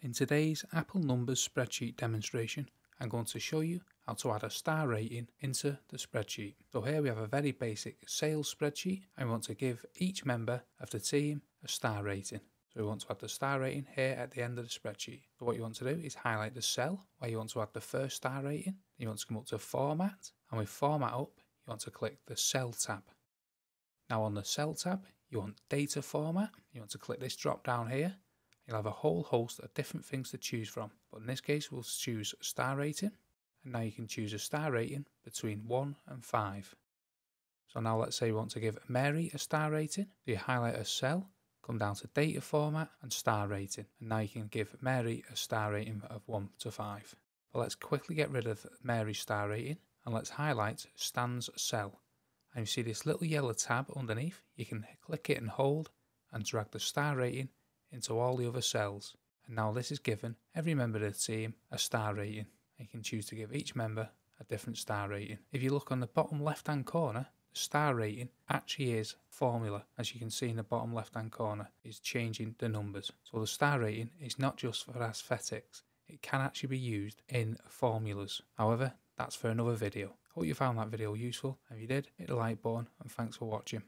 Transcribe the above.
In today's Apple Numbers spreadsheet demonstration, I'm going to show you how to add a star rating into the spreadsheet. So here we have a very basic sales spreadsheet. I want to give each member of the team a star rating. So we want to add the star rating here at the end of the spreadsheet. So what you want to do is highlight the cell where you want to add the first star rating. You want to come up to format and with format up, you want to click the cell tab. Now on the cell tab, you want data format. You want to click this drop down here You'll have a whole host of different things to choose from, but in this case we'll choose star rating, and now you can choose a star rating between 1 and 5. So now let's say we want to give Mary a star rating, so you highlight a cell, come down to data format and star rating, and now you can give Mary a star rating of 1 to 5. But let's quickly get rid of Mary's star rating, and let's highlight Stan's cell. And you see this little yellow tab underneath, you can click it and hold, and drag the star rating into all the other cells. And now this is given every member of the team a star rating. You can choose to give each member a different star rating. If you look on the bottom left hand corner, the star rating actually is formula. As you can see in the bottom left hand corner, is changing the numbers. So the star rating is not just for aesthetics, it can actually be used in formulas. However, that's for another video. Hope you found that video useful. If you did, hit the like button and thanks for watching.